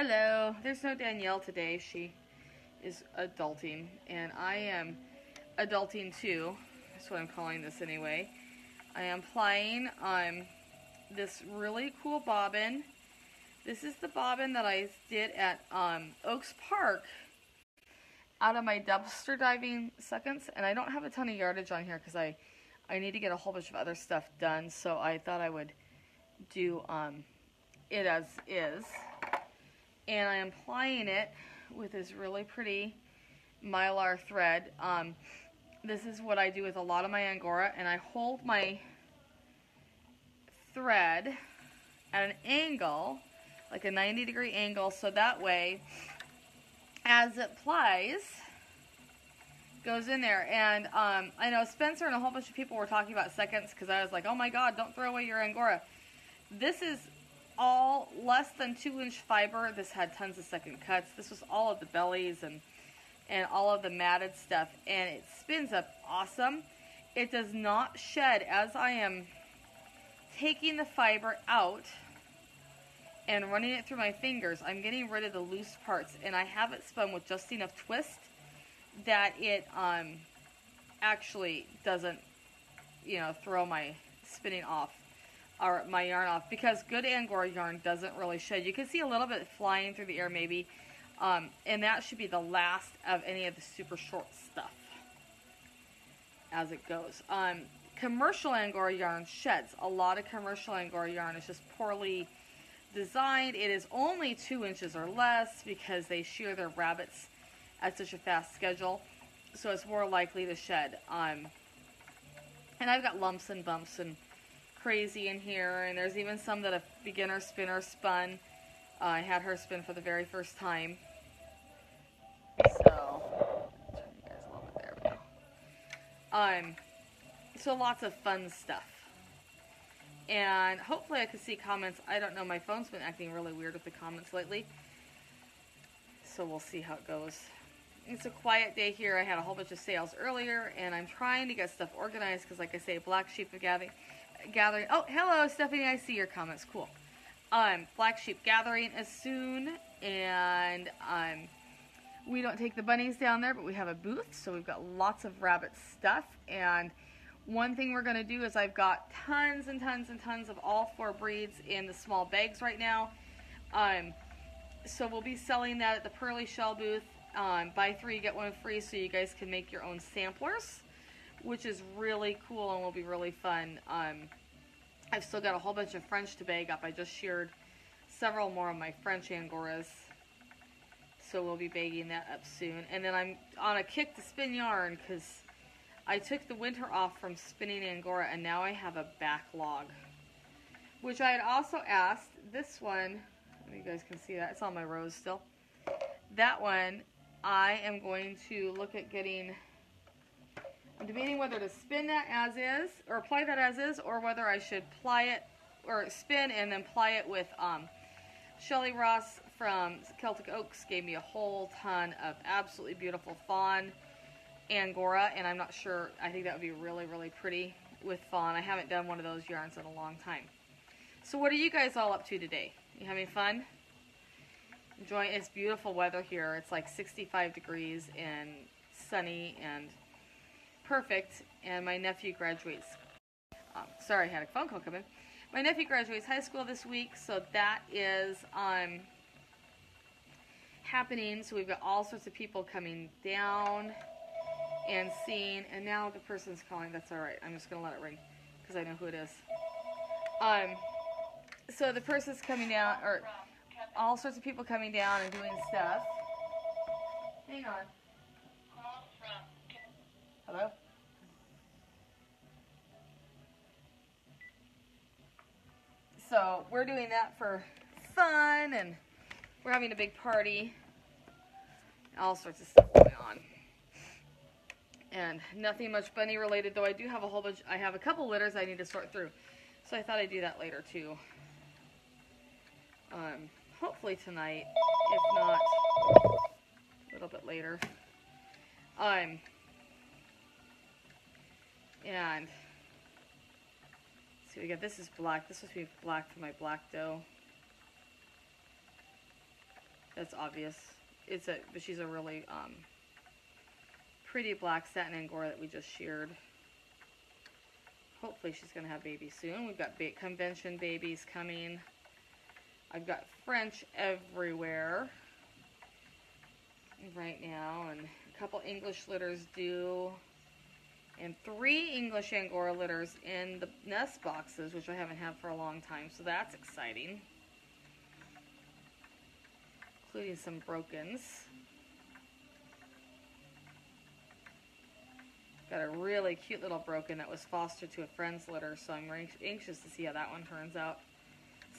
Hello. There's no Danielle today. She is adulting, and I am adulting too. That's what I'm calling this anyway. I am plying um, this really cool bobbin. This is the bobbin that I did at um, Oaks Park out of my dumpster diving seconds, and I don't have a ton of yardage on here because I I need to get a whole bunch of other stuff done. So I thought I would do um, it as is, and I am plying it with this really pretty mylar thread. Um, this is what I do with a lot of my angora, and I hold my thread at an angle, like a 90 degree angle, so that way as it plies, goes in there. And um, I know Spencer and a whole bunch of people were talking about seconds because I was like, oh my god, don't throw away your Angora. This is all less than two inch fiber. This had tons of second cuts. This was all of the bellies and and all of the matted stuff. And it spins up awesome. It does not shed as I am taking the fiber out and running it through my fingers, I'm getting rid of the loose parts, and I have it spun with just enough twist that it um, actually doesn't, you know, throw my spinning off or my yarn off because good Angora yarn doesn't really shed. You can see a little bit flying through the air maybe, um, and that should be the last of any of the super short stuff as it goes. Um, commercial Angora yarn sheds. A lot of commercial Angora yarn is just poorly designed. It is only two inches or less because they shear their rabbits at such a fast schedule. So it's more likely to shed. Um, and I've got lumps and bumps and crazy in here. And there's even some that a beginner spinner spun. Uh, I had her spin for the very first time. So. Um, so lots of fun stuff and hopefully I can see comments. I don't know, my phone's been acting really weird with the comments lately. So we'll see how it goes. It's a quiet day here. I had a whole bunch of sales earlier, and I'm trying to get stuff organized because, like I say, Black Sheep of Gathering. Gathering. Oh, hello, Stephanie. I see your comments. Cool. Um, Black Sheep Gathering is soon, and um, we don't take the bunnies down there, but we have a booth, so we've got lots of rabbit stuff, and one thing we're going to do is I've got tons and tons and tons of all four breeds in the small bags right now. Um, so we'll be selling that at the Purly Shell booth. Um, buy three, get one free so you guys can make your own samplers, which is really cool and will be really fun. Um, I've still got a whole bunch of French to bag up. I just sheared several more of my French Angoras. So we'll be bagging that up soon. And then I'm on a kick to spin yarn because I took the winter off from spinning Angora and now I have a backlog. Which I had also asked, this one, you guys can see that, it's on my rose still. That one, I am going to look at getting, debating whether to spin that as is, or apply that as is, or whether I should ply it, or spin and then ply it with, um, Shelly Ross from Celtic Oaks gave me a whole ton of absolutely beautiful fawn Angora, and I'm not sure, I think that would be really, really pretty with fawn. I haven't done one of those yarns in a long time. So what are you guys all up to today? You having fun? Enjoying, it's beautiful weather here. It's like 65 degrees and sunny and perfect, and my nephew graduates. Um, sorry, I had a phone call come in. My nephew graduates high school this week, so that is um, happening. So we've got all sorts of people coming down and seeing. and now the person's calling. That's all right. I'm just gonna let it ring because I know who it is. Um, so the person's coming down, or all sorts of people coming down and doing stuff. Hang on. Hello. So we're doing that for fun, and we're having a big party. All sorts of stuff going on and nothing much bunny related, though I do have a whole bunch, I have a couple litters I need to sort through. So I thought I'd do that later too. Um, hopefully tonight, if not a little bit later. Um, and see, we this is black. This must be black for my black doe. That's obvious. It's a, but she's a really um, pretty black satin angora that we just sheared. Hopefully she's going to have babies soon. We've got convention babies coming. I've got French everywhere right now, and a couple English litters due, and three English Angora litters in the nest boxes, which I haven't had for a long time, so that's exciting. Including some brokens. Got a really cute little broken that was fostered to a friend's litter, so I'm anxious to see how that one turns out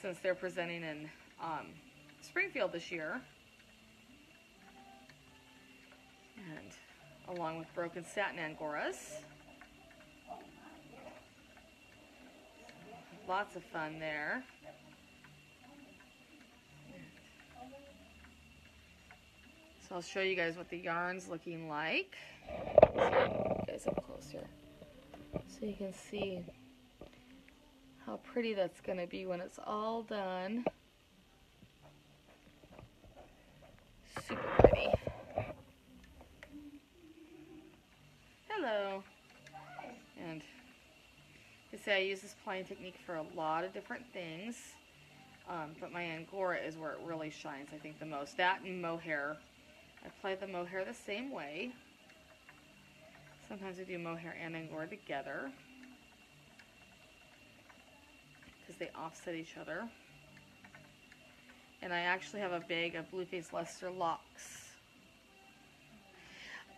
since they're presenting in um, Springfield this year. Along with broken satin angoras. Lots of fun there. So I'll show you guys what the yarn's looking like. guys up closer. So you can see how pretty that's going to be when it's all done. Super pretty. Hello. And I say I use this playing technique for a lot of different things. Um, but my Angora is where it really shines, I think, the most. That and mohair. I play the mohair the same way. Sometimes I do mohair and Angora together because they offset each other. And I actually have a bag of Blueface Leicester locks.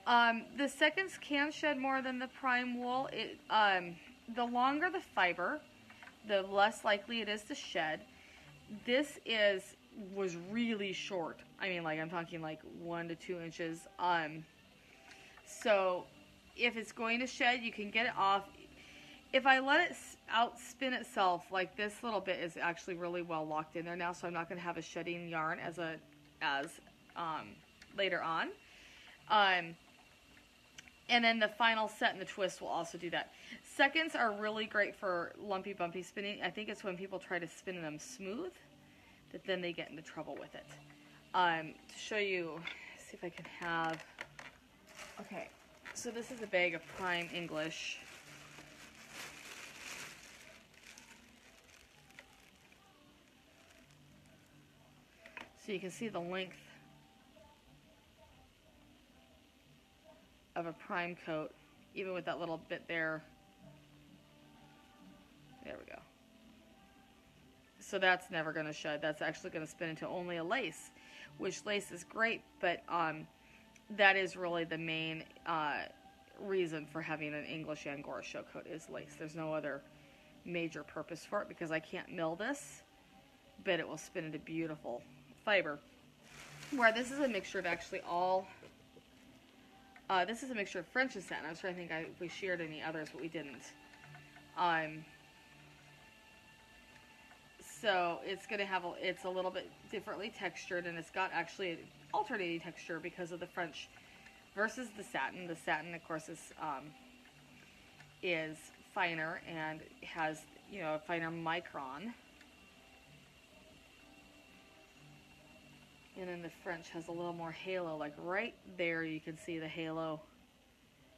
Um, the seconds can shed more than the prime wool. It, um, the longer the fiber, the less likely it is to shed. This is was really short. I mean, like I'm talking like one to two inches. Um, so if it's going to shed, you can get it off if I let it out spin itself, like this little bit is actually really well locked in there now, so I'm not going to have a shedding yarn as a as um, later on. Um, and then the final set and the twist will also do that. Seconds are really great for lumpy bumpy spinning. I think it's when people try to spin them smooth that then they get into trouble with it. Um, to show you, see if I can have, okay, so this is a bag of prime English. So you can see the length of a prime coat, even with that little bit there. There we go. So that's never going to shed. That's actually going to spin into only a lace, which lace is great, but um, that is really the main uh, reason for having an English Angora show coat is lace. There's no other major purpose for it because I can't mill this, but it will spin into beautiful fiber. Where this is a mixture of actually all, uh, this is a mixture of French and satin. I was trying to think if we shared any others, but we didn't. Um, so it's going to have, a, it's a little bit differently textured and it's got actually an alternating texture because of the French versus the satin. The satin, of course, is, um, is finer and has, you know, a finer micron. And then the French has a little more halo, like right there you can see the halo.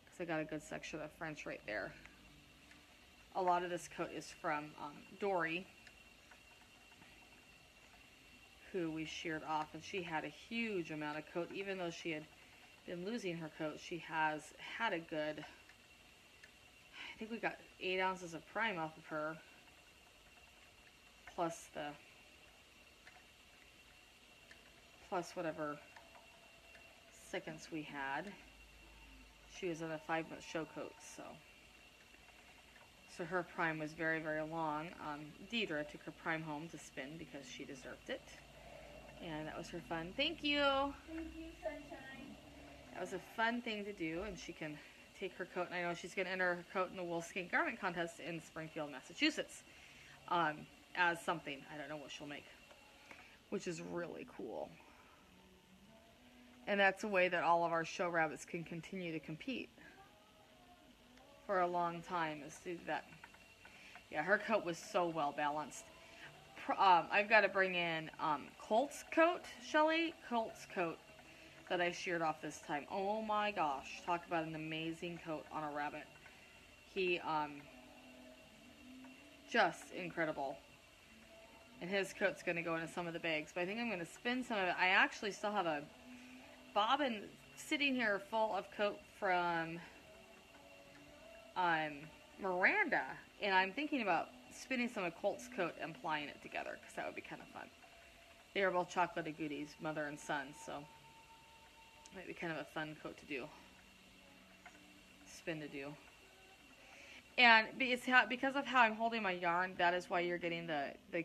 Because I got a good section of French right there. A lot of this coat is from um, Dory, who we sheared off, and she had a huge amount of coat. Even though she had been losing her coat, she has had a good, I think we got 8 ounces of prime off of her, plus the plus whatever seconds we had. She was in a five month show coat, so. So her prime was very, very long. Um, Deidre took her prime home to spin because she deserved it. And that was her fun. Thank you. Thank you, Sunshine. That was a fun thing to do, and she can take her coat. And I know she's going to enter her coat in the wool skein garment contest in Springfield, Massachusetts, um, as something. I don't know what she'll make, which is really cool. And that's a way that all of our show rabbits can continue to compete for a long time is through that. Yeah, her coat was so well balanced. um, I've got to bring in um, Colt's coat, Shelly. Colt's coat that I sheared off this time. Oh my gosh. Talk about an amazing coat on a rabbit. He, um, just incredible. And his coat's going to go into some of the bags. But I think I'm going to spin some of it. I actually still have a bobbin sitting here full of coat from um, Miranda. And I'm thinking about spinning some of Colt's coat and plying it together because that would be kind of fun. They are both chocolatey goodies, mother and son, so it might be kind of a fun coat to do. Spin to do. And it's how, because of how I'm holding my yarn, that is why you're getting the the,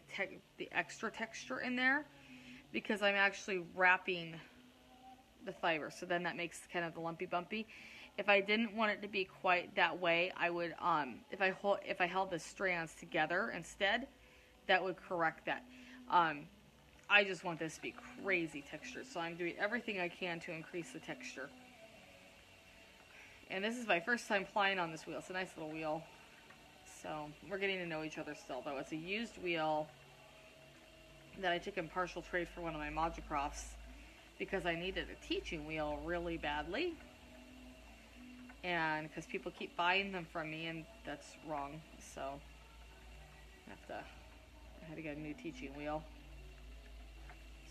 the extra texture in there, because I'm actually wrapping the fiber. So then that makes kind of the lumpy bumpy. If I didn't want it to be quite that way, I would um if I hold if I held the strands together instead, that would correct that. Um, I just want this to be crazy texture, so I'm doing everything I can to increase the texture. And this is my first time plying on this wheel. It's a nice little wheel. So we're getting to know each other still, though. It's a used wheel that I took in partial trade for one of my Majacrafts because I needed a teaching wheel really badly. And because people keep buying them from me, and that's wrong. So I have to, I had to get a new teaching wheel.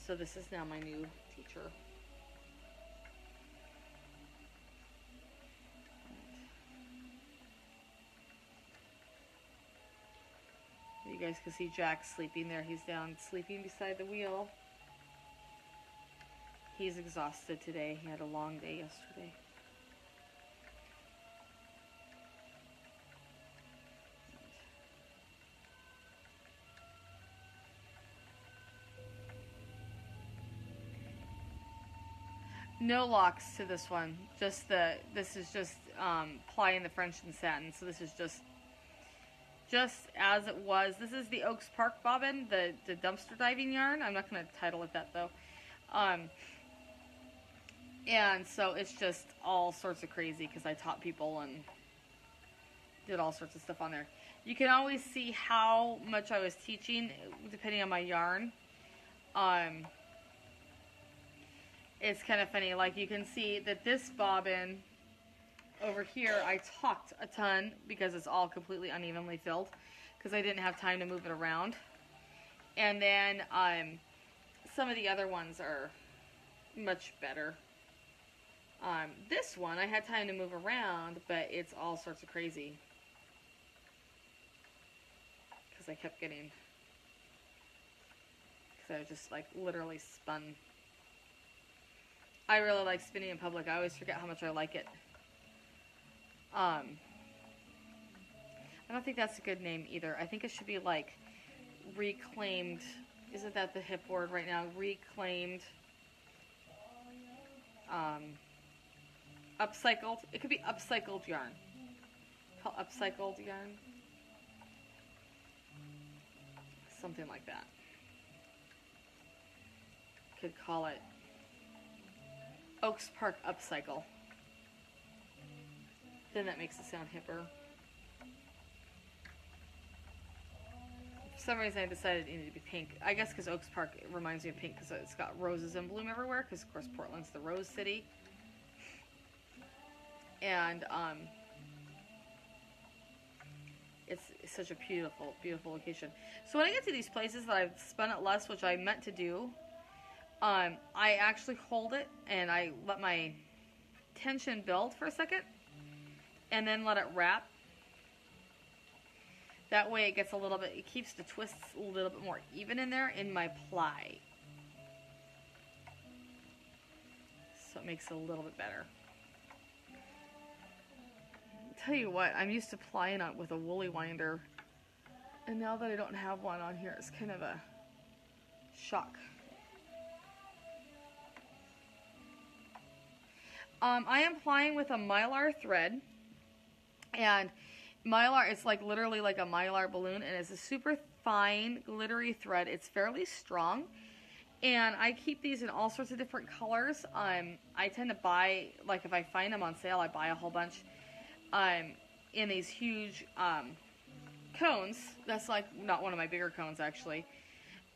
So this is now my new teacher. You guys can see Jack sleeping there. He's down sleeping beside the wheel. He's exhausted today. He had a long day yesterday. No locks to this one. Just the this is just um, plying the French and satin. So this is just just as it was. This is the Oaks Park bobbin, the the dumpster diving yarn. I'm not going to title it that though. Um, and so it's just all sorts of crazy because I taught people and did all sorts of stuff on there. You can always see how much I was teaching depending on my yarn. Um, it's kind of funny. Like you can see that this bobbin over here, I talked a ton because it's all completely unevenly filled because I didn't have time to move it around. And then um, some of the other ones are much better. Um, this one, I had time to move around, but it's all sorts of crazy. Because I kept getting... Because I was just, like, literally spun. I really like spinning in public. I always forget how much I like it. Um, I don't think that's a good name either. I think it should be, like, reclaimed... Isn't that the hip word right now? Reclaimed... Um upcycled. It could be upcycled yarn. Call upcycled yarn. Something like that. Could call it Oaks Park Upcycle. Then that makes it sound hipper. For some reason I decided it needed to be pink. I guess because Oaks Park reminds me of pink because it's got roses in bloom everywhere because of course Portland's the rose city and um, it's, it's, such a beautiful, beautiful location. So when I get to these places that I've spun it less, which I meant to do, um, I actually hold it and I let my tension build for a second, and then let it wrap. That way it gets a little bit, it keeps the twists a little bit more even in there in my ply. So it makes it a little bit better tell you what, I'm used to plying it with a woolly winder. And now that I don't have one on here, it's kind of a shock. Um, I am plying with a mylar thread. And mylar, it's like literally like a mylar balloon. And it's a super fine, glittery thread. It's fairly strong. And I keep these in all sorts of different colors. Um, I tend to buy, like if I find them on sale, I buy a whole bunch um, in these huge um, cones. That's like not one of my bigger cones actually.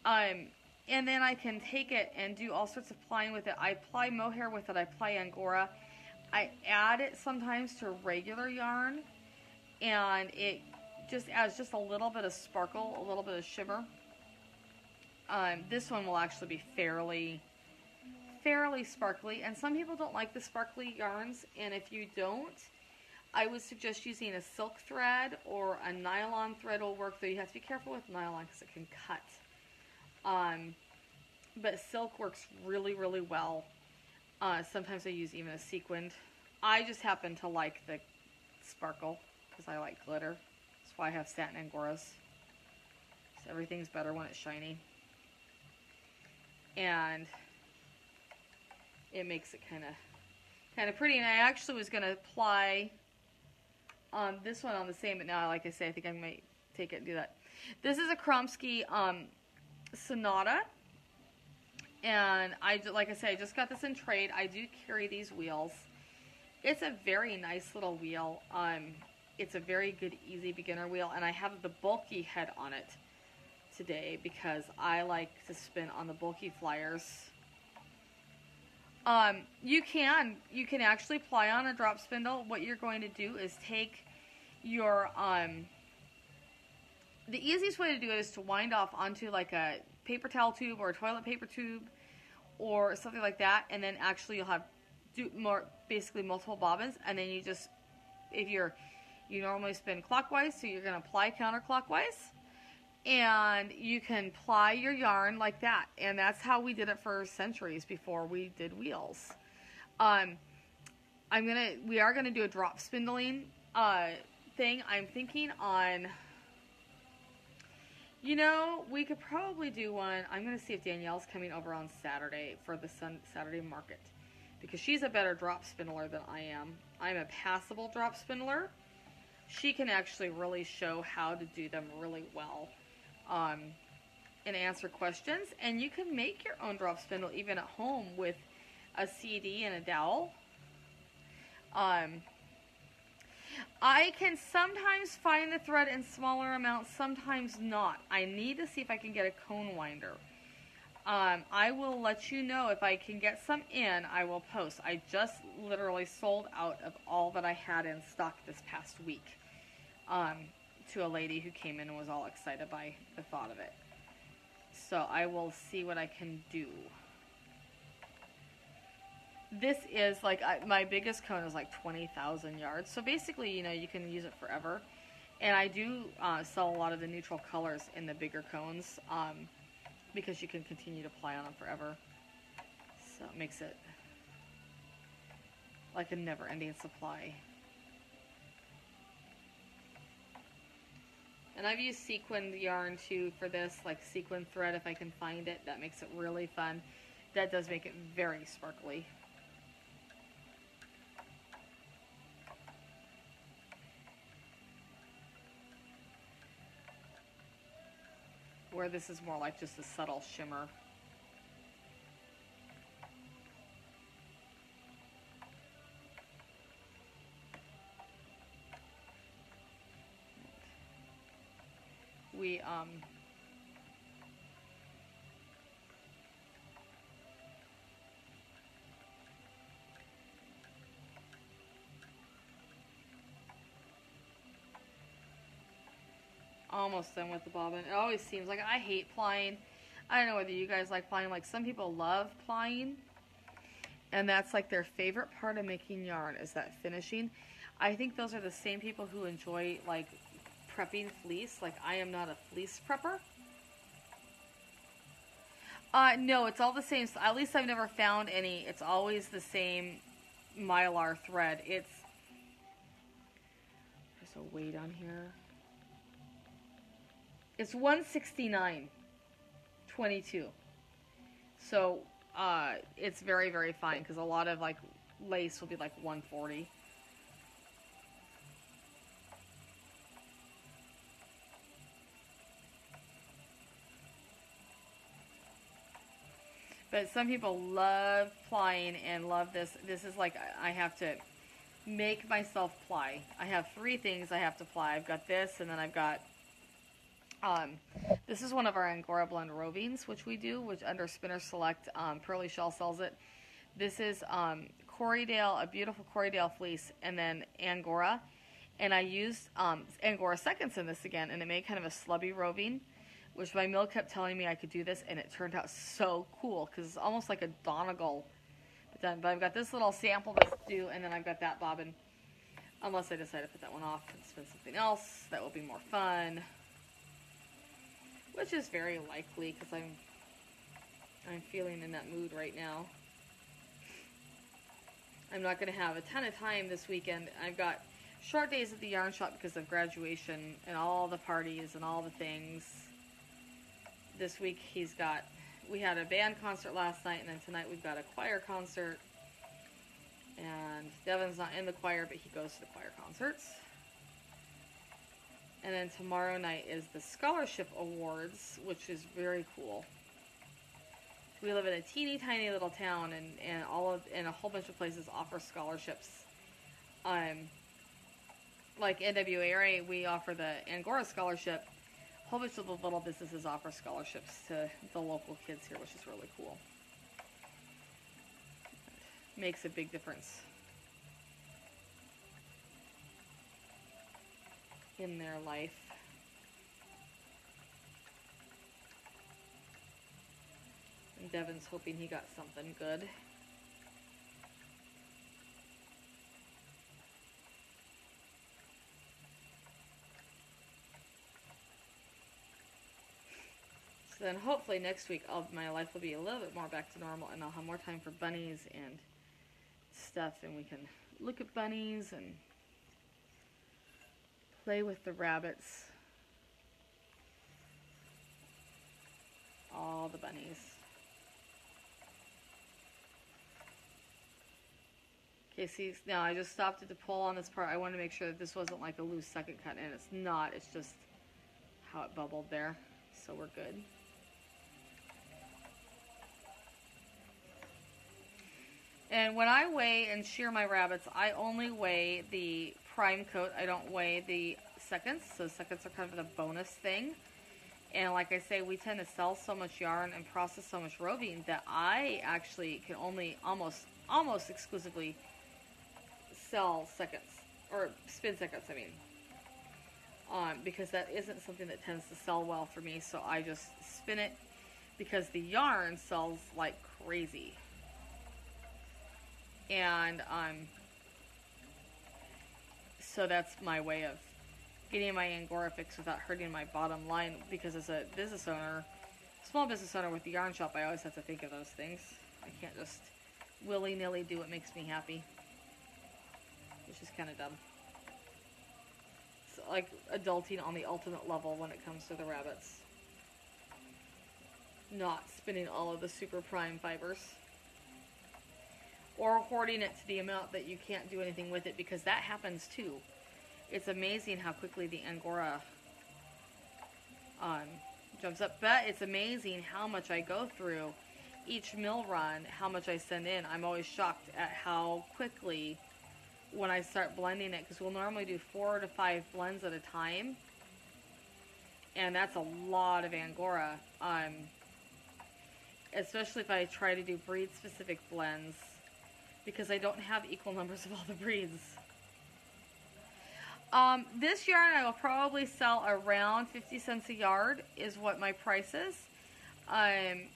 Um, and then I can take it and do all sorts of plying with it. I ply mohair with it. I ply angora. I add it sometimes to regular yarn, and it just adds just a little bit of sparkle, a little bit of shimmer. Um, this one will actually be fairly, fairly sparkly, and some people don't like the sparkly yarns. And if you don't, I would suggest using a silk thread or a nylon thread will work. Though you have to be careful with nylon because it can cut. Um, but silk works really, really well. Uh, sometimes I use even a sequined. I just happen to like the sparkle because I like glitter. That's why I have satin angoras. So everything's better when it's shiny. And it makes it kind of kind of pretty. And I actually was going to apply on this one on the same, but now, like I say, I think I might take it and do that. This is a Kromski um, Sonata. And I, like I say, I just got this in trade. I do carry these wheels. It's a very nice little wheel. Um, it's a very good, easy beginner wheel. And I have the bulky head on it today because I like to spin on the bulky flyers. Um, you can, you can actually ply on a drop spindle. What you're going to do is take your, um, the easiest way to do it is to wind off onto like a paper towel tube or a toilet paper tube or something like that. And then actually you'll have do more basically multiple bobbins. And then you just if you're you normally spin clockwise so you're going to ply counterclockwise and you can ply your yarn like that and that's how we did it for centuries before we did wheels um i'm gonna we are gonna do a drop spindling uh thing i'm thinking on you know, we could probably do one. I'm going to see if Danielle's coming over on Saturday for the sun, Saturday market because she's a better drop spindler than I am. I'm a passable drop spindler. She can actually really show how to do them really well um, and answer questions. And you can make your own drop spindle even at home with a CD and a dowel. Um, I can sometimes find the thread in smaller amounts, sometimes not. I need to see if I can get a cone winder. Um, I will let you know if I can get some in, I will post. I just literally sold out of all that I had in stock this past week um, to a lady who came in and was all excited by the thought of it. So I will see what I can do this is like I, my biggest cone is like 20,000 yards. So basically, you know, you can use it forever. And I do uh, sell a lot of the neutral colors in the bigger cones um, because you can continue to play on them forever. So it makes it like a never-ending supply. And I've used sequin yarn too for this, like sequin thread if I can find it. That makes it really fun. That does make it very sparkly. where this is more like just a subtle shimmer. Um, almost done with the bobbin. It always seems like I hate plying. I don't know whether you guys like plying. Like some people love plying, and that's like their favorite part of making yarn is that finishing. I think those are the same people who enjoy like prepping fleece. Like I am not a fleece prepper. Uh, no, it's all the same. At least I've never found any. It's always the same mylar thread. It's there's a weight on here. It's 169 22 so uh, it's very very fine because a lot of like lace will be like 140 but some people love plying and love this this is like I have to make myself ply I have three things I have to ply I've got this and then I've got Um, this is one of our Angora blend rovings, which we do, which under Spinner Select, um, Purly Shell sells it. This is um, Corriedale, a beautiful Corriedale fleece, and then Angora. And I used um, Angora seconds in this again, and it made kind of a slubby roving, which my mill kept telling me I could do this, and it turned out so cool because it's almost like a Donegal. But, then, but I've got this little sample that's due, and then I've got that bobbin. Unless I decide to put that one off and spin something else, that will be more fun which is very likely because I'm I'm feeling in that mood right now. I'm not going to have a ton of time this weekend. I've got short days at the yarn shop because of graduation and all the parties and all the things. This week he's got we had a band concert last night and then tonight we've got a choir concert. And Devin's not in the choir, but he goes to the choir concerts. And then tomorrow night is the Scholarship Awards, which is very cool. We live in a teeny tiny little town, and, and all of and a whole bunch of places offer scholarships. Um, like NWARA, we offer the Angora Scholarship. Bunch of the little businesses offer scholarships to the local kids here, which is really cool. Makes a big difference. in their life. And Devin's hoping he got something good. Then hopefully next week I'll, my life will be a little bit more back to normal and I'll have more time for bunnies and stuff and we can look at bunnies and play with the rabbits. All the bunnies. Okay, see, now I just stopped it to pull on this part. I wanted to make sure that this wasn't like a loose second cut, and it's not. It's just how it bubbled there. So we're good. And when I weigh and shear my rabbits, I only weigh the prime coat. I don't weigh the seconds, so seconds are kind of the bonus thing. And like I say, we tend to sell so much yarn and process so much roving that I actually can only almost almost exclusively sell seconds or spin seconds. I mean, um, because that isn't something that tends to sell well for me. So I just spin it because the yarn sells like crazy. And um, so that's my way of getting my Angora fix without hurting my bottom line because as a business owner, small business owner with the yarn shop, I always have to think of those things. I can't just willy-nilly do what makes me happy, which is kind of dumb. It's like adulting on the ultimate level when it comes to the rabbits. Not spinning all of the super prime fibers or hoarding it to the amount that you can't do anything with it because that happens too. It's amazing how quickly the Angora um, jumps up, but it's amazing how much I go through each mill run, how much I send in. I'm always shocked at how quickly when I start blending it because we'll normally do four to five blends at a time. And that's a lot of Angora. Um, especially if I try to do breed specific blends because I don't have equal numbers of all the breeds. Um, this yarn I will probably sell around 50 cents a yard is what my price is. Um,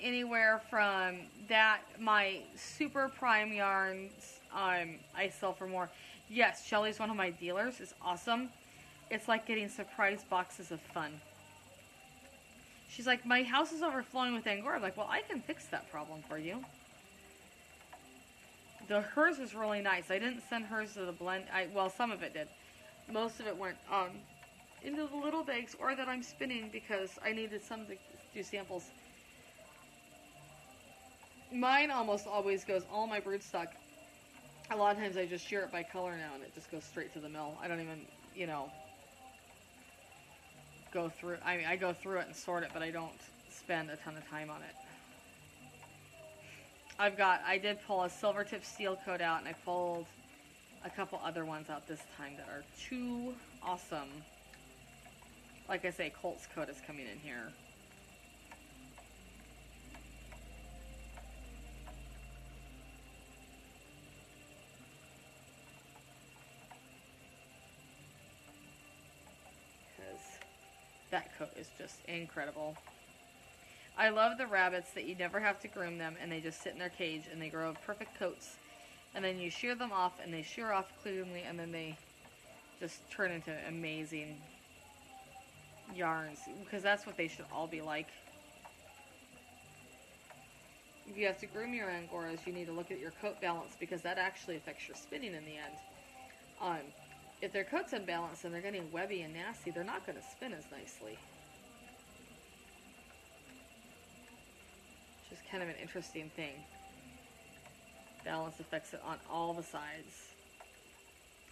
anywhere from that, my super prime yarns um, I sell for more. Yes, Shelly's one of my dealers. It's awesome. It's like getting surprise boxes of fun. She's like, my house is overflowing with Angora. I'm like, well, I can fix that problem for you the hers was really nice. I didn't send hers to the blend. I well, some of it did. Most of it went um into the little bags or that I'm spinning because I needed some to do samples. Mine almost always goes all my broodstock. A lot of times I just shear it by color now and it just goes straight to the mill. I don't even, you know, go through. I mean, I go through it and sort it, but I don't spend a ton of time on it. I've got, I did pull a silver tip steel coat out and I pulled a couple other ones out this time that are too awesome. like I say, Colt's coat is coming in here. Because that coat is just incredible. I love the rabbits that you never have to groom them and they just sit in their cage and they grow perfect coats. And then you shear them off and they shear off cleanly and then they just turn into amazing yarns because that's what they should all be like. If you have to groom your angoras, you need to look at your coat balance because that actually affects your spinning in the end. Um, if their coat's unbalanced and they're getting webby and nasty, they're not going to spin as nicely. Is kind of an interesting thing. Balance affects it on all the sides.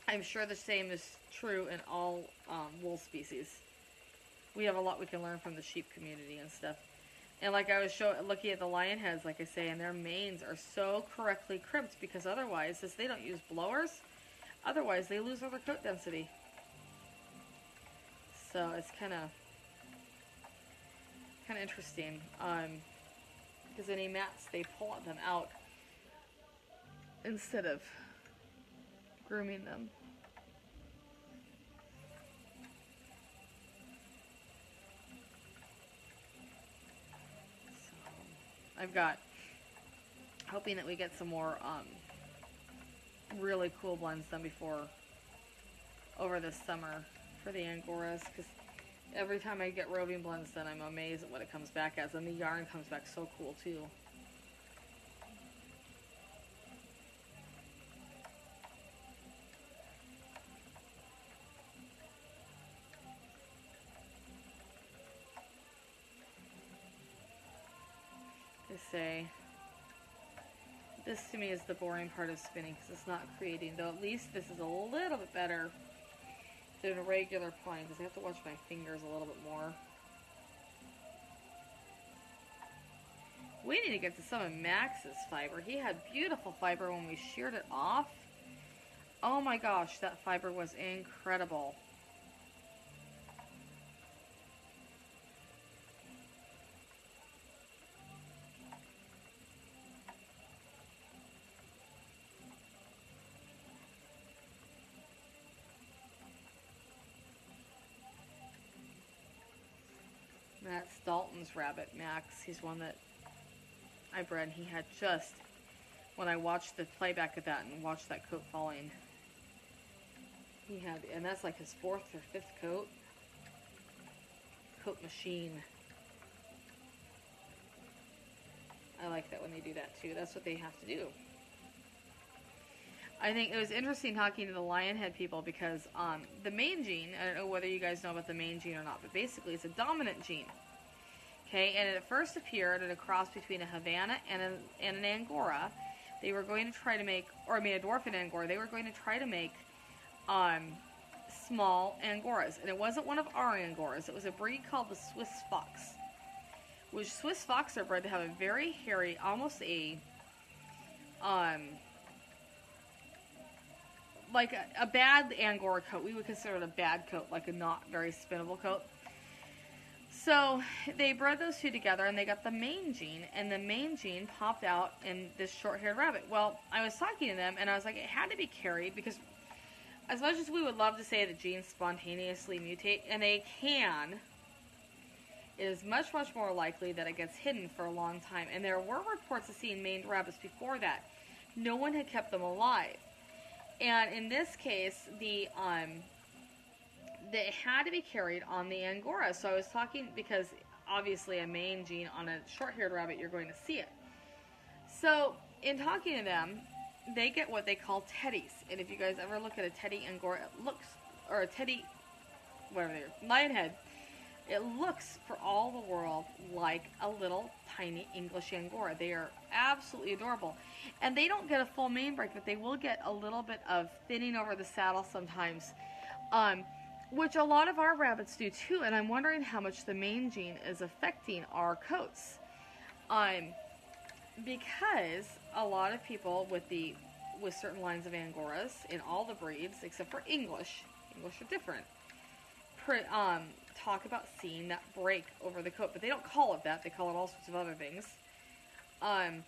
I'm sure the same is true in all um, wool species. We have a lot we can learn from the sheep community and stuff. And like I was show, looking at the lion heads, like I say, and their manes are so correctly crimped because otherwise, since they don't use blowers, otherwise they lose all their coat density. So it's kind of kind of interesting. Um, because any mats, they pull them out instead of grooming them. So, I've got hoping that we get some more um, really cool blends done before over this summer for the Angoras because every time I get roving blends done I'm amazed at what it comes back as and the yarn comes back so cool too. say this to me is the boring part of spinning because it's not creating though at least this is a little bit better than a regular pine because I have to watch my fingers a little bit more. We need to get to some of Max's fiber. He had beautiful fiber when we sheared it off. Oh my gosh that fiber was incredible That's Dalton's rabbit, Max. He's one that I bred. He had just, when I watched the playback of that and watched that coat falling, he had, and that's like his fourth or fifth coat. Coat machine. I like that when they do that too. That's what they have to do. I think it was interesting talking to the lionhead people because um, the mane gene, I don't know whether you guys know about the mane gene or not, but basically it's a dominant gene. Okay, and it first appeared at a cross between a Havana and, a, and an Angora. They were going to try to make, or I mean a dwarf and Angora, they were going to try to make um, small Angoras. And it wasn't one of our Angoras, it was a breed called the Swiss Fox. Which Swiss Fox are bred to have a very hairy, almost a, um, like a, a, bad Angora coat. We would consider it a bad coat, like a not very spinnable coat. So they bred those two together and they got the mane gene, and the mane gene popped out in this short haired rabbit. Well, I was talking to them and I was like, it had to be carried because, as much as we would love to say that genes spontaneously mutate, and they can, it is much, much more likely that it gets hidden for a long time. And there were reports of seeing maned rabbits before that. No one had kept them alive. And in this case, the um, they had to be carried on the Angora. So I was talking because obviously a mane gene on a short-haired rabbit, you're going to see it. So in talking to them, they get what they call teddies. And if you guys ever look at a teddy Angora, it looks, or a teddy, whatever they're, lion head, it looks for all the world like a little tiny English Angora. They are absolutely adorable. And they don't get a full mane break, but they will get a little bit of thinning over the saddle sometimes, um, which a lot of our rabbits do too. And I'm wondering how much the mane gene is affecting our coats. Um, because a lot of people with the with certain lines of Angoras in all the breeds except for English, English are different, um, talk about seeing that break over the coat, but they don't call it that. They call it all sorts of other things. Um,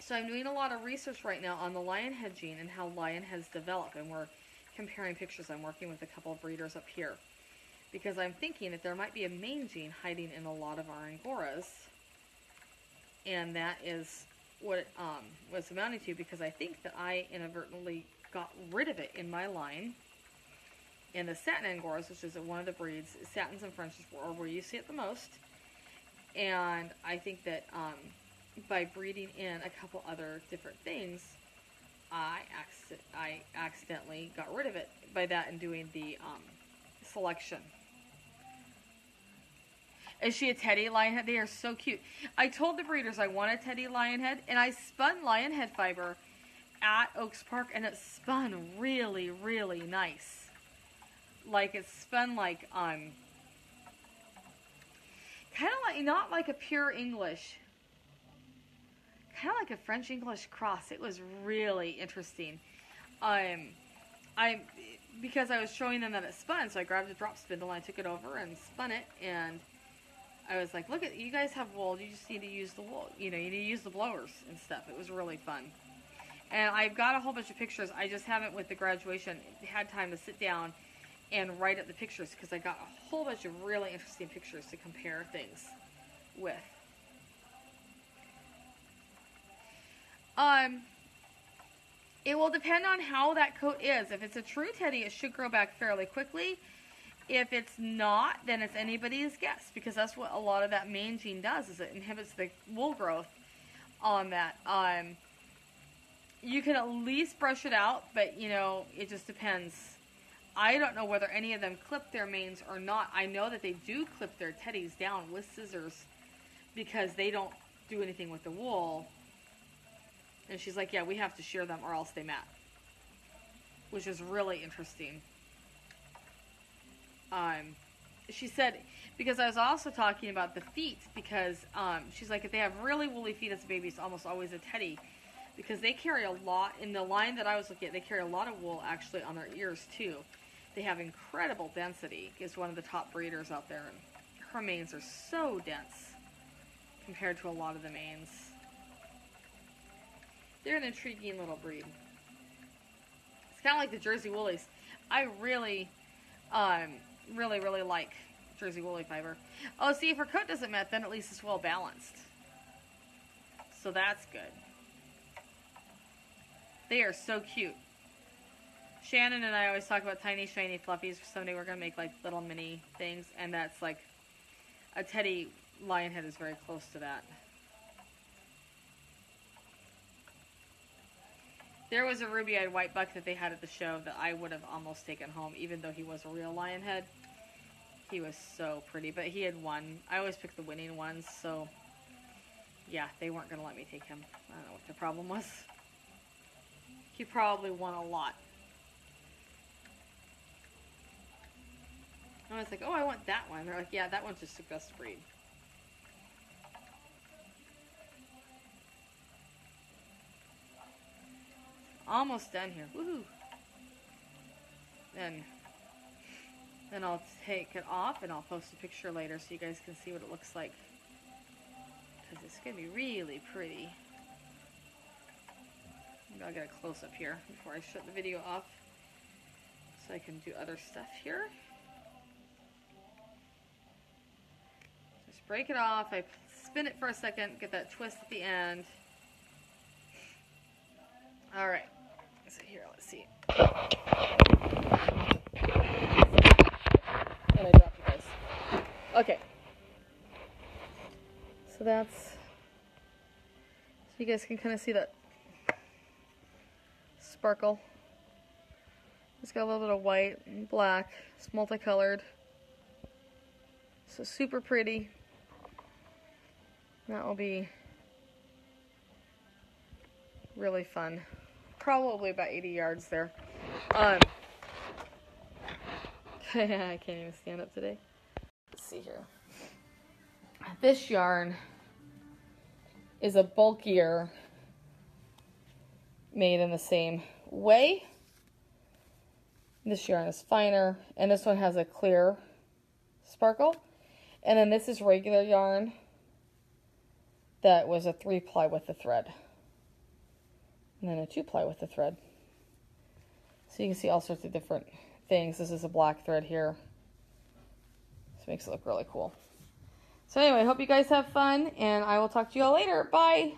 so I'm doing a lot of research right now on the lion head gene and how lion heads develop, and we're comparing pictures. I'm working with a couple of breeders up here because I'm thinking that there might be a mane gene hiding in a lot of our angoras, and that is what it um, was amounting to because I think that I inadvertently got rid of it in my line. And the satin angoras, which is one of the breeds, satins and Frenches are where you see it the most. And I think that um, by breeding in a couple other different things, I, I accidentally got rid of it by that and doing the um, selection. Is she a teddy lionhead? They are so cute. I told the breeders I want a teddy lionhead, and I spun lionhead fiber at Oaks Park, and it spun really, really nice. Like it spun like um, kind of like not like a pure English, kind of like a French English cross. It was really interesting. Um, I because I was showing them that it spun, so I grabbed a drop spindle and I took it over and spun it and I was like, look at you guys have wool. You just need to use the wool. You know, you need to use the blowers and stuff. It was really fun. And I've got a whole bunch of pictures. I just haven't, with the graduation, had time to sit down and write up the pictures because I got a whole bunch of really interesting pictures to compare things with. Um, it will depend on how that coat is. If it's a true teddy, it should grow back fairly quickly. If it's not, then it's anybody's guess because that's what a lot of that mane gene does is it inhibits the wool growth on that. Um, you can at least brush it out, but you know, it just depends. I don't know whether any of them clip their manes or not. I know that they do clip their teddies down with scissors because they don't do anything with the wool. And she's like, yeah, we have to shear them or else they mat. Which is really interesting. Um, she said, because I was also talking about the feet, because um, she's like, if they have really woolly feet as a baby, it's almost always a teddy. Because they carry a lot, in the line that I was looking at, they carry a lot of wool actually on their ears too. They have incredible density, is one of the top breeders out there. And her manes are so dense compared to a lot of the manes. They're an intriguing little breed. It's kind of like the Jersey Woolies. I really, um, really, really like Jersey Woolly fiber. Oh, see, if her coat doesn't mat, then at least it's well balanced. So that's good. They are so cute. Shannon and I always talk about tiny, shiny fluffies. Someday we're going to make like little mini things, and that's like a teddy lion head is very close to that. There was a ruby-eyed white buck that they had at the show that I would have almost taken home, even though he was a real lion head. He was so pretty, but he had won. I always pick the winning ones, so yeah, they weren't going to let me take him. I don't know what the problem was. He probably won a lot. I was like, oh, I want that one. They're like, yeah, that one's just the best breed. Almost done here. Woohoo! Then, then I'll take it off and I'll post a picture later so you guys can see what it looks like. Because it's going to be really pretty. Maybe I'll get a close up here before I shut the video off so I can do other stuff here. Just break it off. I spin it for a second, get that twist at the end. All right. Here, let's see. And I dropped you guys. Okay. So that's. So you guys can kind of see that sparkle. It's got a little bit of white and black. It's multicolored. So super pretty. That will be really fun. Probably about 80 yards there. Um, I can't even stand up today. Let's see here. This yarn is a bulkier made in the same way. This yarn is finer, and this one has a clear sparkle. And then this is regular yarn that was a three ply with the thread. And then a two ply with the thread. So you can see all sorts of different things. This is a black thread here. This makes it look really cool. So anyway, hope you guys have fun and I will talk to you all later. Bye.